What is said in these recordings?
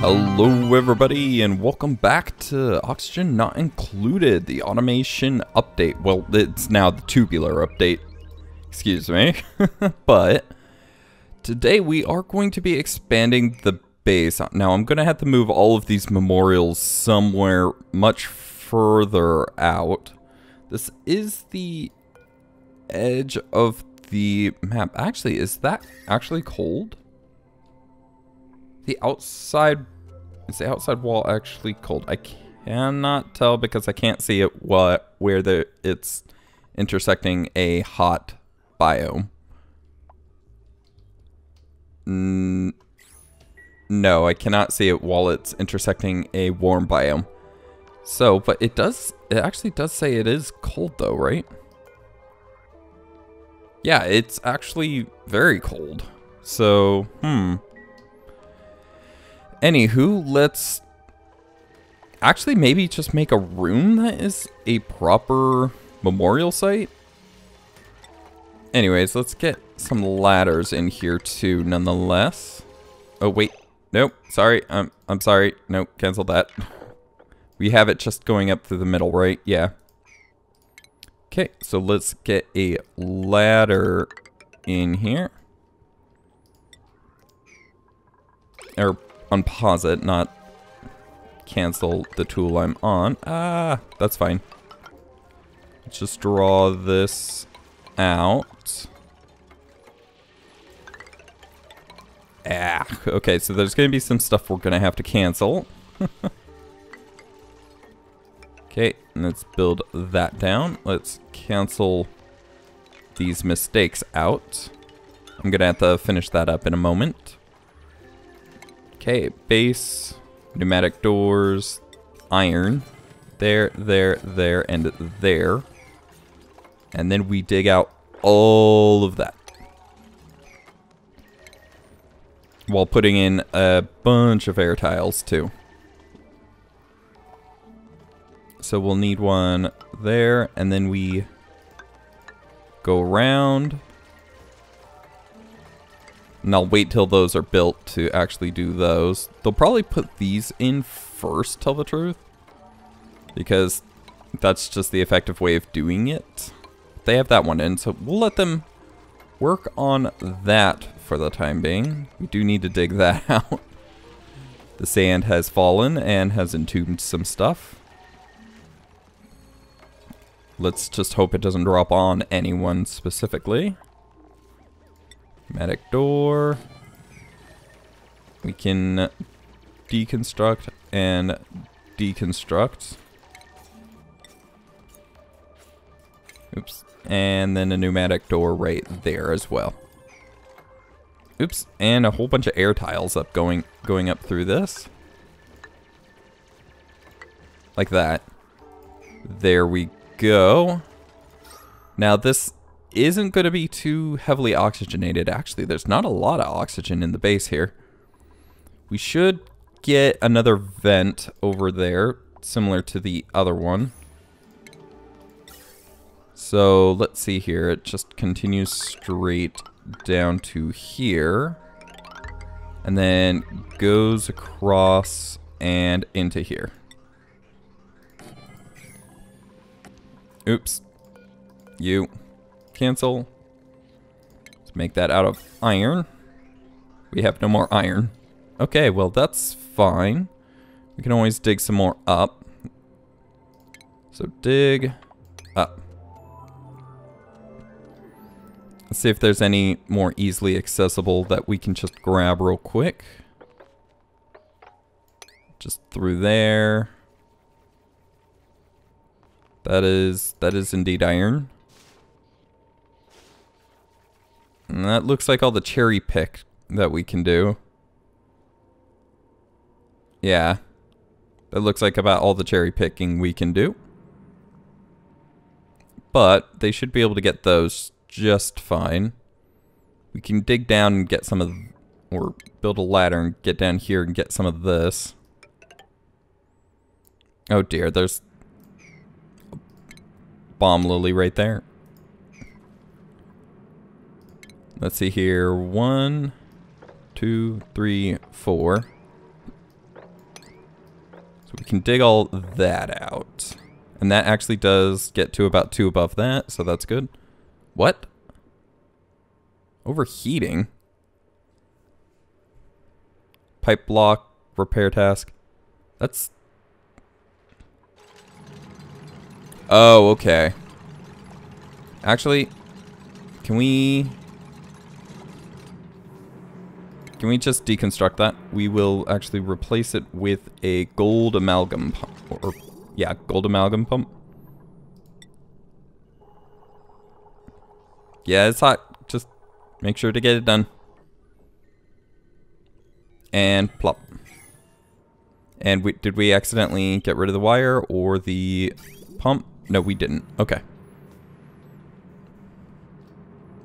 Hello everybody and welcome back to Oxygen Not Included, the automation update. Well, it's now the tubular update. Excuse me. but today we are going to be expanding the base. Now I'm going to have to move all of these memorials somewhere much further out. This is the edge of the map. Actually, is that actually cold? The outside is the outside wall actually cold? I cannot tell because I can't see it what where the it's intersecting a hot biome. No, I cannot see it while it's intersecting a warm biome. So, but it does, it actually does say it is cold though, right? Yeah, it's actually very cold. So, hmm. Anywho, let's actually maybe just make a room that is a proper memorial site. Anyways, let's get some ladders in here too, nonetheless. Oh, wait. Nope. Sorry. I'm, I'm sorry. Nope. Cancel that. We have it just going up through the middle, right? Yeah. Okay, so let's get a ladder in here. Or unpause it, not cancel the tool I'm on. Ah, that's fine. Let's just draw this out. Ah, okay, so there's going to be some stuff we're going to have to cancel. okay, let's build that down. Let's cancel these mistakes out. I'm to have to finish that up in a moment. Okay, base, pneumatic doors, iron. There, there, there, and there. And then we dig out all of that. While putting in a bunch of air tiles too. So we'll need one there, and then we go around. And I'll wait till those are built to actually do those. They'll probably put these in first, tell the truth. Because that's just the effective way of doing it. They have that one in, so we'll let them work on that for the time being. We do need to dig that out. The sand has fallen and has entombed some stuff. Let's just hope it doesn't drop on anyone specifically. Medic door. We can deconstruct and deconstruct. Oops. And then a pneumatic door right there as well. Oops. And a whole bunch of air tiles up going going up through this. Like that. There we go. Now this isn't going to be too heavily oxygenated. Actually, there's not a lot of oxygen in the base here. We should get another vent over there, similar to the other one. So let's see here. It just continues straight down to here. And then goes across and into here. Oops. You. Cancel. Let's make that out of iron. We have no more iron. Okay, well that's fine. We can always dig some more up. So dig up. Let's see if there's any more easily accessible that we can just grab real quick. Just through there. That is, that is indeed iron. And that looks like all the cherry pick that we can do. Yeah. That looks like about all the cherry picking we can do. But they should be able to get those just fine. We can dig down and get some of, or build a ladder and get down here and get some of this. Oh dear, there's balm lily right there. Let's see here. One, two, three, four. So we can dig all that out. And that actually does get to about two above that, so that's good. What? Overheating? Pipe block, repair task. That's... Oh, okay. Actually, can we... Can we just deconstruct that? We will actually replace it with a gold amalgam pump. Or, yeah, gold amalgam pump. Yeah, it's hot. Just make sure to get it done. And plop. And we, did we accidentally get rid of the wire or the pump? No, we didn't. Okay.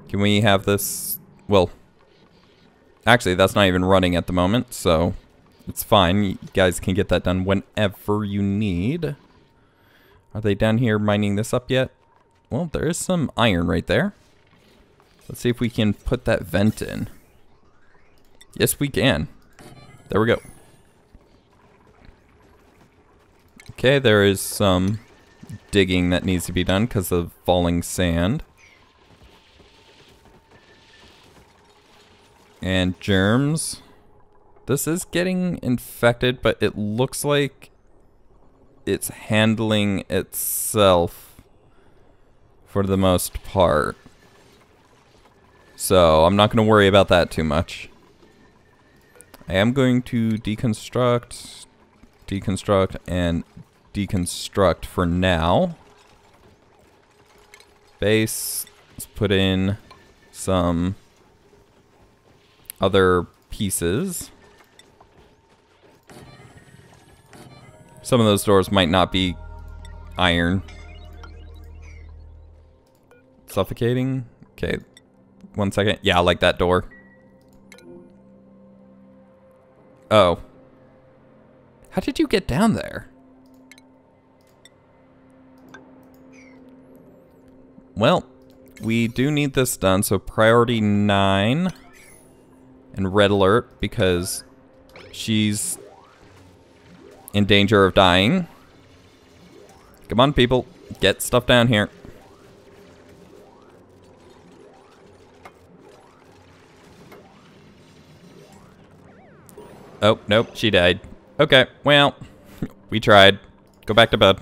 Can we have this... Well, actually, that's not even running at the moment, so it's fine. You guys can get that done whenever you need. Are they down here mining this up yet? Well, there is some iron right there. Let's see if we can put that vent in. Yes, we can. There we go. Okay, there is some digging that needs to be done because of falling sand. And germs. This is getting infected, but it looks like it's handling itself for the most part. So I'm not going to worry about that too much. I am going to deconstruct, deconstruct, and deconstruct for now. Base, let's put in some other pieces. Some of those doors might not be iron. Suffocating? Okay, one second. Yeah, I like that door. Oh. How did you get down there? Well, we do need this done, so priority 9 and red alert because she's in danger of dying. Come on, people. Get stuff down here. Oh, nope, she died. Okay, well, we tried. Go back to bed.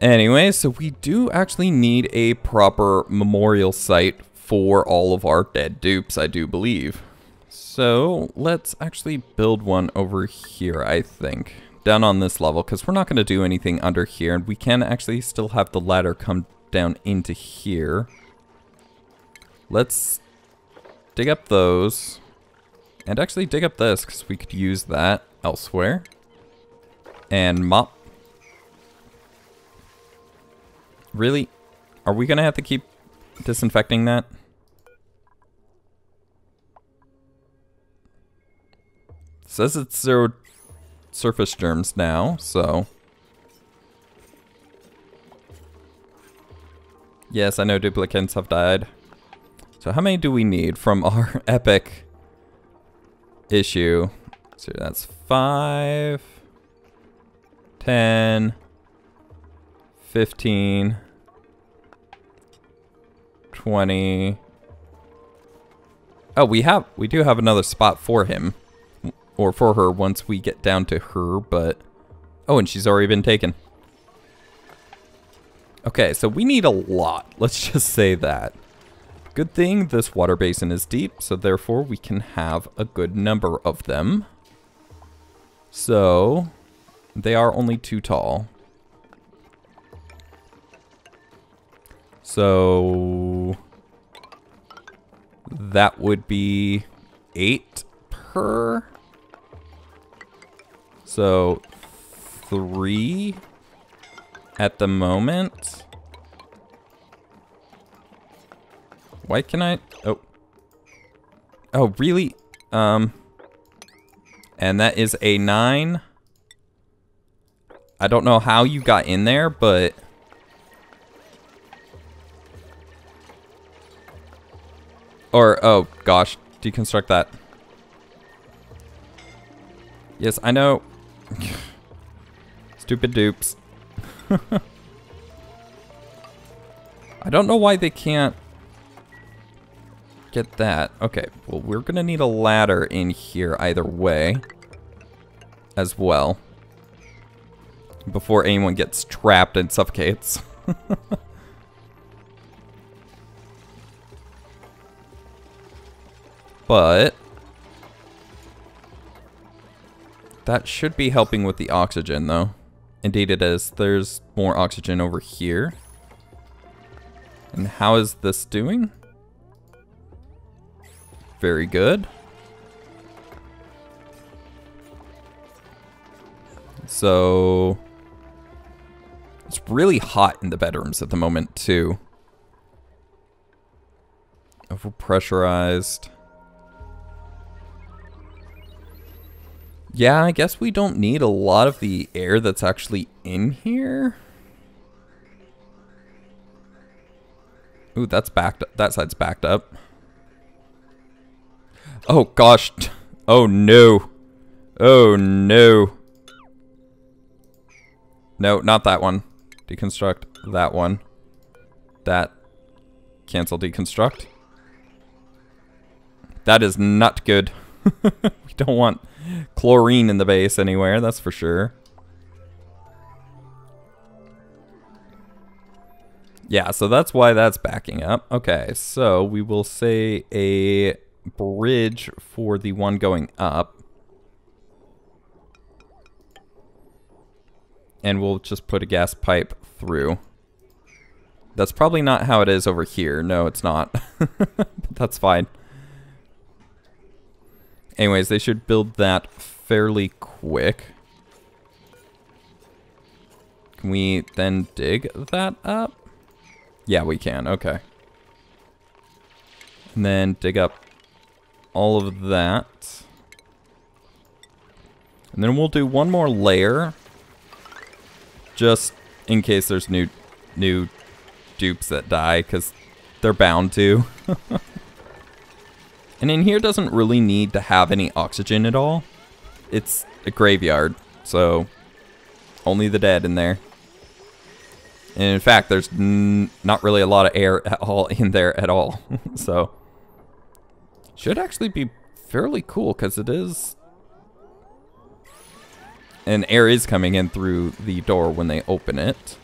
Anyway, so we do actually need a proper memorial site for all of our dead dupes, I do believe. So let's actually build one over here, I think. Down on this level, because we're not going to do anything under here. And we can actually still have the ladder come down into here. Let's dig up those. And actually dig up this, because we could use that elsewhere. And mop. Really? Are we going to have to keep disinfecting that? says it's zero surface germs now, so... Yes, I know duplicants have died. So how many do we need from our epic issue? So that's 5, 10, 15, 20. Oh, we have, we do have another spot for him. Or for her once we get down to her, but... Oh, and she's already been taken. Okay, so we need a lot. Let's just say that. Good thing this water basin is deep, so therefore we can have a good number of them. So, they are only too tall. So, that would be eight per. So, three at the moment. Why can I? Oh. Oh, really? Um. And that is a nine. I don't know how you got in there, but... Or, oh gosh, deconstruct that. Yes, I know. Stupid dupes. I don't know why they can't get that. Okay, well, we're gonna need a ladder in here either way as well before anyone gets trapped and suffocates. but that should be helping with the oxygen though. Indeed it is. There's more oxygen over here. And how is this doing? Very good. So... It's really hot in the bedrooms at the moment, too. Overpressurized. Yeah, I guess we don't need a lot of the air that's actually in here. Ooh, that's backed up. That side's backed up. Oh, gosh. Oh, no. Oh, no. No, not that one. Deconstruct that one. That. Cancel deconstruct. That is not good. we don't want chlorine in the base anywhere, that's for sure. Yeah, so that's why that's backing up. Okay, so we will say a bridge for the one going up. And we'll just put a gas pipe through. That's probably not how it is over here. No, it's not. but that's fine. Anyways, they should build that fairly quick. Can we then dig that up? Yeah, we can. Okay. And then dig up all of that. And then we'll do one more layer. Just in case there's new new dupes that die, because they're bound to. and in here doesn't really need to have any oxygen at all. It's a graveyard, so only the dead in there. And in fact, there's not really a lot of air at all in there at all. so, should actually be fairly cool because it is... And air is coming in through the door when they open it.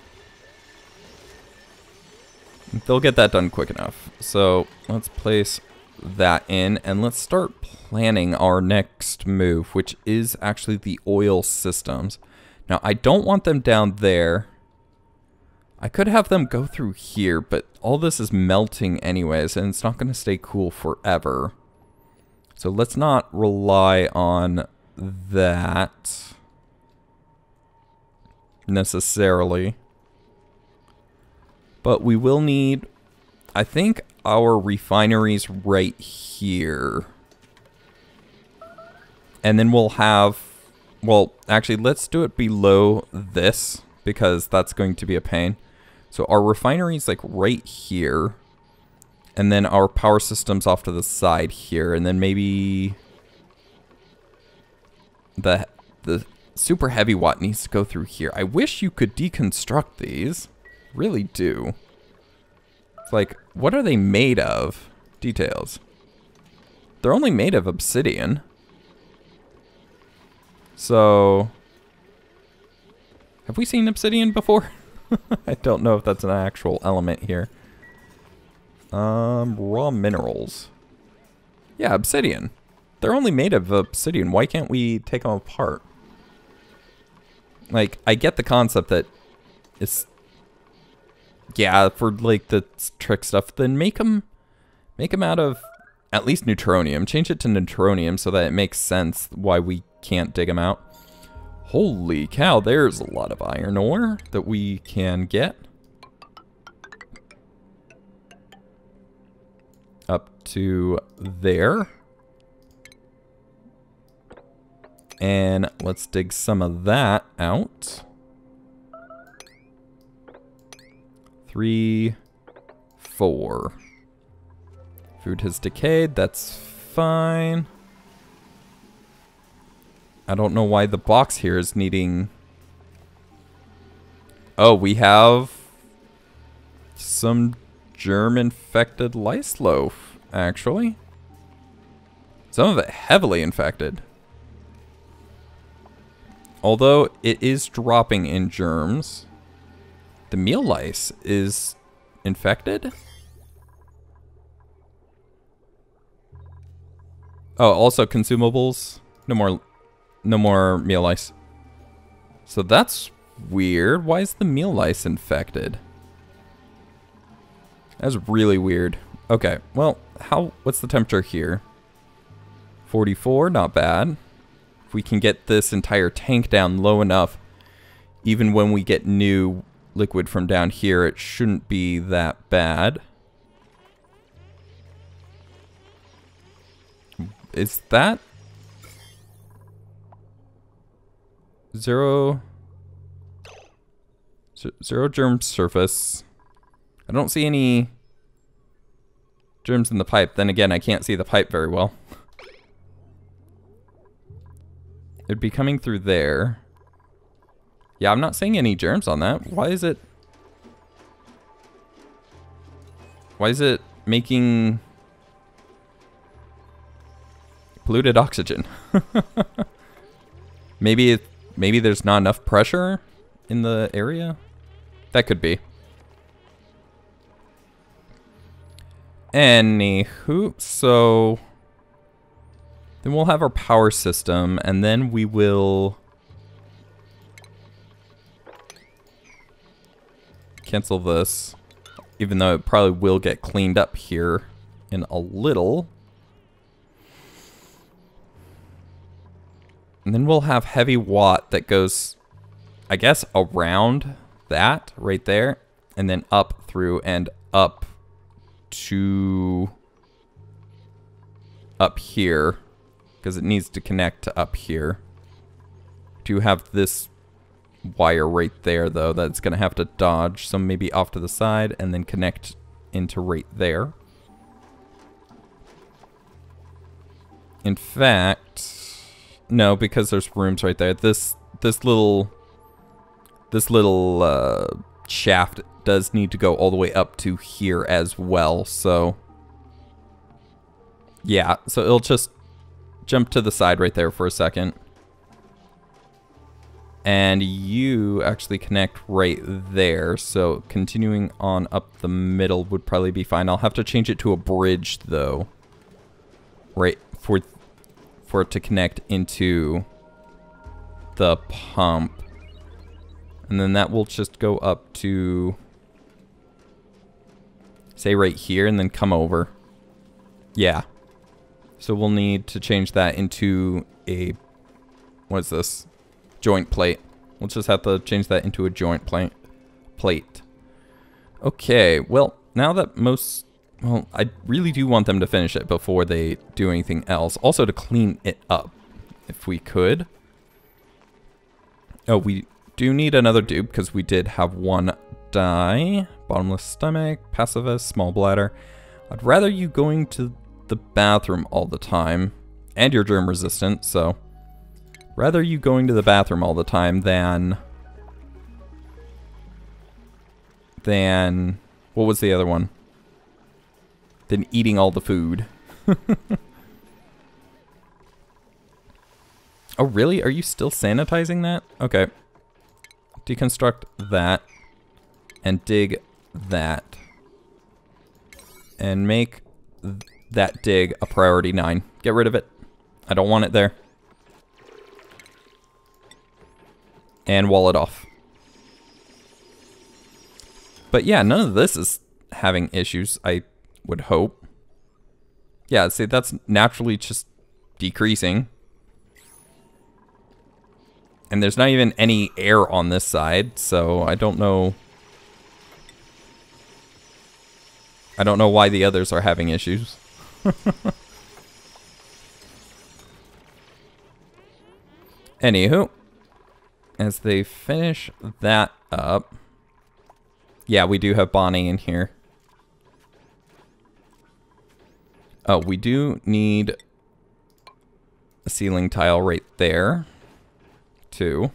They'll get that done quick enough. So, let's place that in and let's start planning our next move, which is actually the oil systems. Now, I don't want them down there I could have them go through here, but all this is melting anyways, and it's not going to stay cool forever. So let's not rely on that necessarily. But we will need, I think, our refineries right here. And then we'll have, well, actually, let's do it below this because that's going to be a pain. So our refinery is like right here. And then our power system's off to the side here. And then maybe the the super heavy watt needs to go through here. I wish you could deconstruct these. Really do. It's like, what are they made of? Details. They're only made of obsidian. So, have we seen obsidian before? I don't know if that's an actual element here. Um, raw minerals. Yeah, obsidian. They're only made of obsidian. Why can't we take them apart? Like, I get the concept that it's... Yeah, for, like, the trick stuff, then make them... Make them out of at least neutronium. Change it to neutronium so that it makes sense why we can't dig them out. Holy cow, there's a lot of iron ore that we can get. Up to there. And let's dig some of that out. Three, four. Food has decayed, that's fine. I don't know why the box here is needing... Oh, we have some germ-infected lice loaf, actually. Some of it heavily infected. Although it is dropping in germs, the meal lice is infected? Oh, also consumables. No more no more meal lice. So that's weird. Why is the meal lice infected? That's really weird. Okay, well, how what's the temperature here? 44, not bad. If we can get this entire tank down low enough, even when we get new liquid from down here, it shouldn't be that bad. Is that... Zero... Zero germ surface. I don't see any germs in the pipe. Then again, I can't see the pipe very well. It'd be coming through there. Yeah, I'm not seeing any germs on that. Why is it... Why is it making... Polluted oxygen? maybe it, maybe there's not enough pressure in the area? That could be. Anywho, so... Then we'll have our power system, and then we will... Cancel this, even though it probably will get cleaned up here in a little. And then we'll have heavy watt that goes, I guess, around that right there, and then up through and up to up here because it needs to connect to up here. to have this wire right there, though, that's going to have to dodge, so maybe off to the side and then connect into right there. In fact, no, because there's rooms right there. This this little this little uh, shaft does need to go all the way up to here as well. So yeah, so it'll just jump to the side right there for a second. And you actually connect right there. So continuing on up the middle would probably be fine. I'll have to change it to a bridge though. Right for for it to connect into the pump. And then that will just go up to say right here and then come over. Yeah. So we'll need to change that into a, what is this? Joint plate. We'll just have to change that into a joint plate. Plate. Okay, well, now that most, well, I really do want them to finish it before they do anything else. Also to clean it up, if we could. Oh, we do need another dupe because we did have one die. Bottomless stomach, pacifist, small bladder. I'd rather you going to the bathroom all the time, and you're germ resistant, so rather you going to the bathroom all the time than than what was the other one? Than eating all the food. oh really? Are you still sanitizing that? Okay. Deconstruct that and dig that and make that dig a priority 9. Get rid of it. I don't want it there. And wall it off. But yeah, none of this is having issues, I would hope. Yeah, see, that's naturally just decreasing. And there's not even any air on this side, so I don't know... I don't know why the others are having issues. Anywho, as they finish that up, yeah, we do have Bonnie in here. Oh, we do need a ceiling tile right there, too.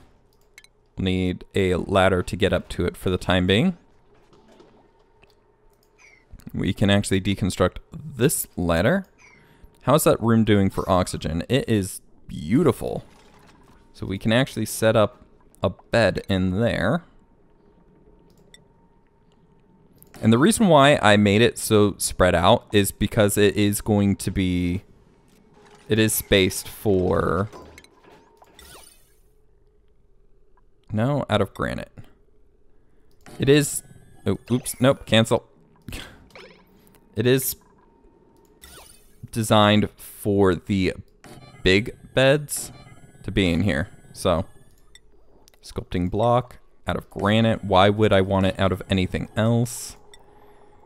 Need a ladder to get up to it for the time being. We can actually deconstruct this ladder. How's that room doing for oxygen? It is beautiful. So we can actually set up a bed in there. And the reason why I made it so spread out is because it is going to be... It is spaced for... No, out of granite. It is... Oh, oops, nope, cancel. it is designed for the big beds to be in here. So, sculpting block out of granite. Why would I want it out of anything else?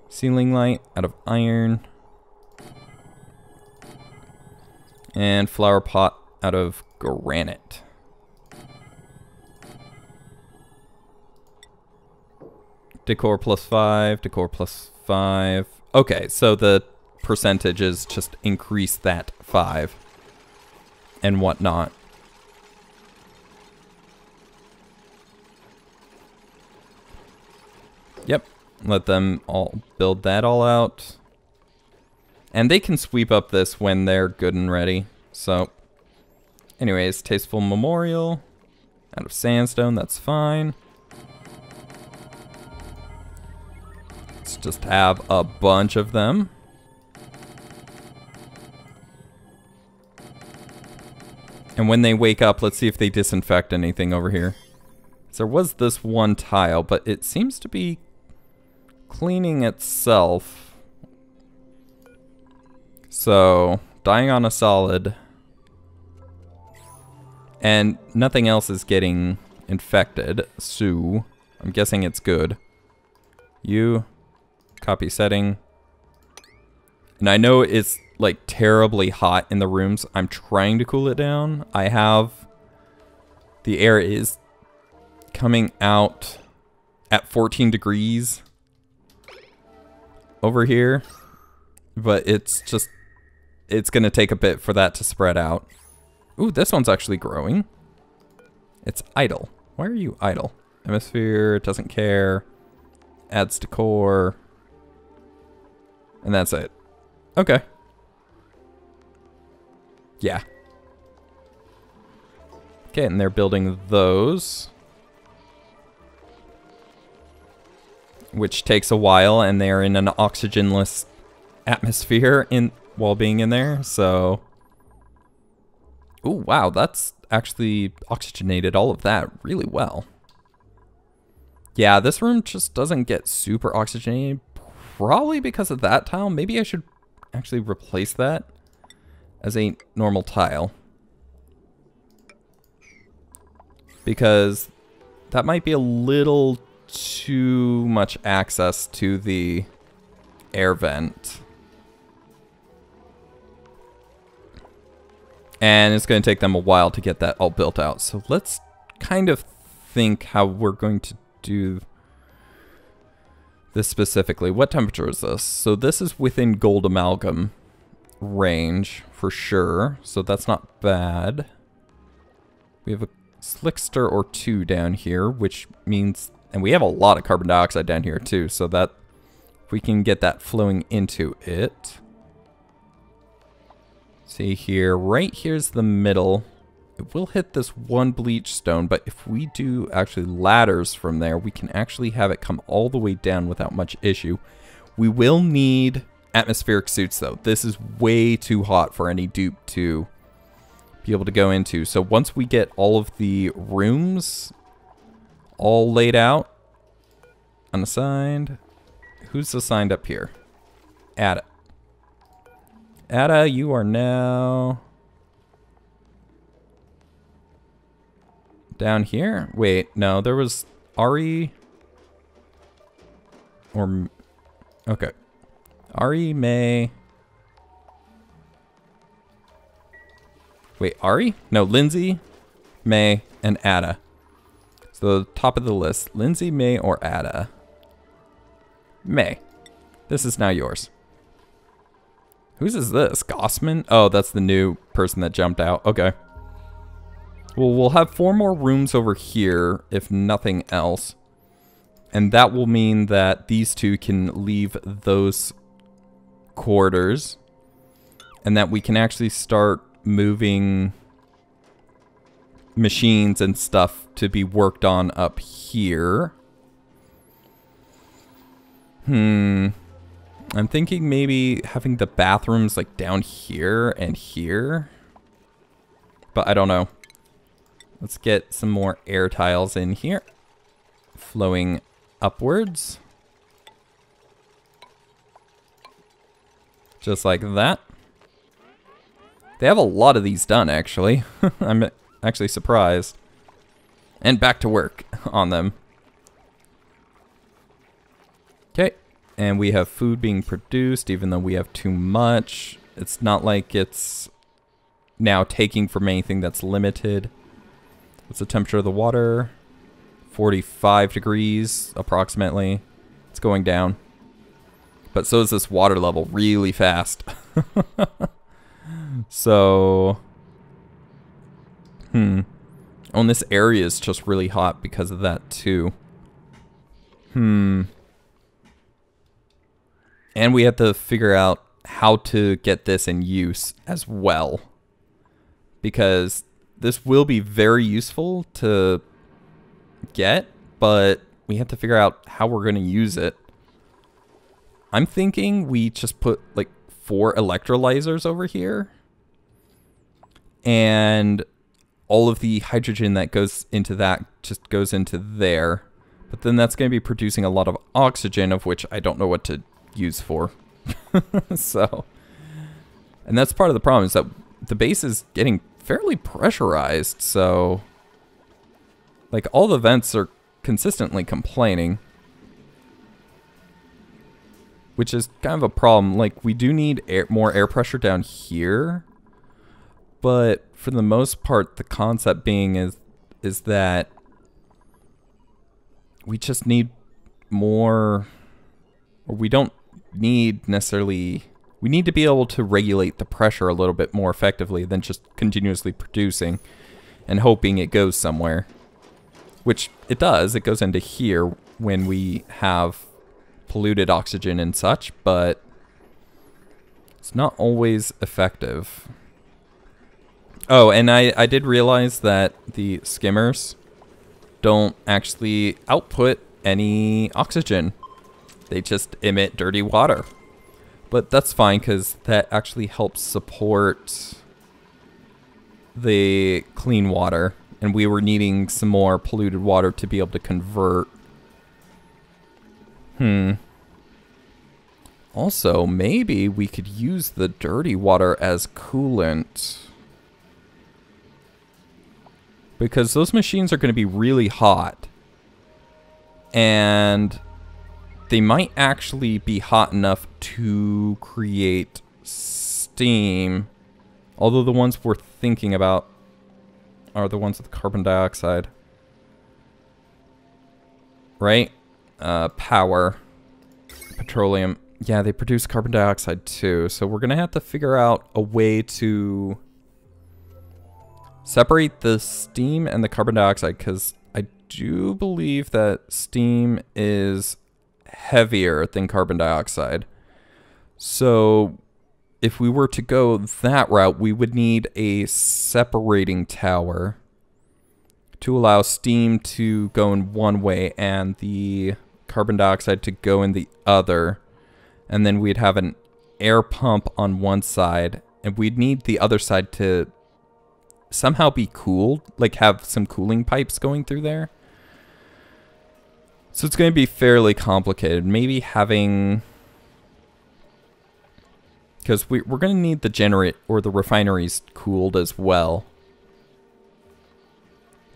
Ceiling light out of iron. And flower pot out of granite. Decor plus five, decor plus five. Okay, so the percentages just increase that five and whatnot. Yep, let them all build that all out. And they can sweep up this when they're good and ready. So, anyways, Tasteful Memorial. Out of sandstone, that's fine. Let's just have a bunch of them. And when they wake up, let's see if they disinfect anything over here. So there was this one tile, but it seems to be cleaning itself. So, dying on a solid. And nothing else is getting infected. So, I'm guessing it's good. You, copy setting. And I know it's like terribly hot in the rooms. I'm trying to cool it down. I have, the air is coming out at 14 degrees over here, but it's just, it's going to take a bit for that to spread out. Ooh, this one's actually growing. It's idle. Why are you idle? Hemisphere, doesn't care. Adds decor. And that's it. Okay. Yeah. Okay, and they're building those. Which takes a while, and they're in an oxygenless atmosphere in while being in there. So, oh wow, that's actually oxygenated all of that really well. Yeah, this room just doesn't get super oxygenated, probably because of that tile. Maybe I should actually replace that as a normal tile. Because that might be a little too much access to the air vent. And it's going to take them a while to get that all built out. So let's kind of think how we're going to do this specifically. What temperature is this? So this is within gold amalgam range for sure. So that's not bad. We have a slickster or two down here, which means and we have a lot of carbon dioxide down here too, so that we can get that flowing into it. See here, right here's the middle. It will hit this one bleach stone, but if we do actually ladders from there, we can actually have it come all the way down without much issue. We will need atmospheric suits though. This is way too hot for any dupe to be able to go into. So once we get all of the rooms all laid out. Unassigned. Who's assigned up here? Ada. Ada, you are now... Down here? Wait, no, there was Ari... Or... Okay. Ari, Mae... Wait, Ari? No, Lindsay, May, and Ada. So top of the list, Lindsay, Mae, or Ada? Mae. This is now yours. Whose is this? Gossmann? Oh, that's the new person that jumped out. Okay. Well, we'll have four more rooms over here, if nothing else. And that will mean that these two can leave those quarters. And that we can actually start moving machines and stuff to be worked on up here. Hmm. I'm thinking maybe having the bathrooms like down here and here. But I don't know. Let's get some more air tiles in here. Flowing upwards. Just like that. They have a lot of these done, actually. I'm actually surprised. And back to work on them. Okay, and we have food being produced even though we have too much. It's not like it's now taking from anything that's limited. What's the temperature of the water? 45 degrees approximately. It's going down. But so is this water level really fast. so, hmm. Oh, and this area is just really hot because of that too. Hmm. And we have to figure out how to get this in use as well. Because this will be very useful to get, but we have to figure out how we're going to use it. I'm thinking we just put like four electrolyzers over here. And all of the hydrogen that goes into that just goes into there. But then that's going to be producing a lot of oxygen, of which I don't know what to use for. so, and that's part of the problem is that the base is getting fairly pressurized. So, like all the vents are consistently complaining. Which is kind of a problem. Like we do need air, more air pressure down here. But for the most part, the concept being is is that we just need more or we don't need necessarily we need to be able to regulate the pressure a little bit more effectively than just continuously producing and hoping it goes somewhere. Which it does, it goes into here when we have polluted oxygen and such, but it's not always effective. Oh, and I, I did realize that the skimmers don't actually output any oxygen. They just emit dirty water. But that's fine because that actually helps support the clean water. And we were needing some more polluted water to be able to convert. Hmm. Also, maybe we could use the dirty water as coolant. Because those machines are going to be really hot. And they might actually be hot enough to create steam. Although the ones we're thinking about are the ones with carbon dioxide. Right? Uh, power. Petroleum. Yeah, they produce carbon dioxide too. So we're going to have to figure out a way to separate the steam and the carbon dioxide because I do believe that steam is heavier than carbon dioxide. So if we were to go that route, we would need a separating tower to allow steam to go in one way and the carbon dioxide to go in the other. And then we'd have an air pump on one side and we'd need the other side to somehow be cooled, like have some cooling pipes going through there. So it's going to be fairly complicated. Maybe having... Because we, we're going to need the generate or the refineries cooled as well.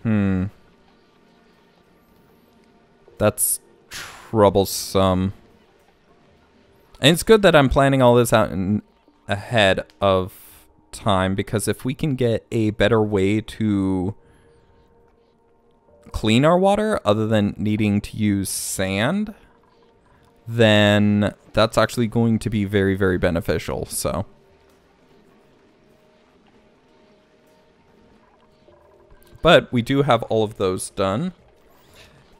Hmm. That's troublesome. And it's good that I'm planning all this out in, ahead of time because if we can get a better way to clean our water other than needing to use sand, then that's actually going to be very, very beneficial. So. But we do have all of those done.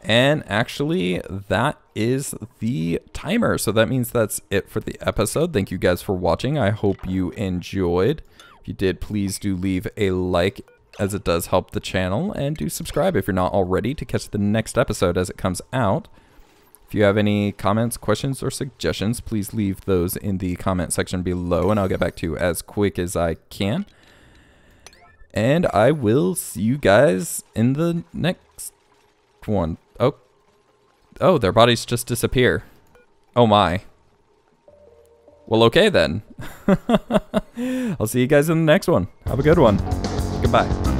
And actually, that is the timer. So that means that's it for the episode. Thank you guys for watching. I hope you enjoyed. If you did, please do leave a like as it does help the channel. And do subscribe if you're not already to catch the next episode as it comes out. If you have any comments, questions, or suggestions, please leave those in the comment section below and I'll get back to you as quick as I can. And I will see you guys in the next one. Oh. Their bodies just disappear. Oh my. Well, okay then. I'll see you guys in the next one. Have a good one. Goodbye.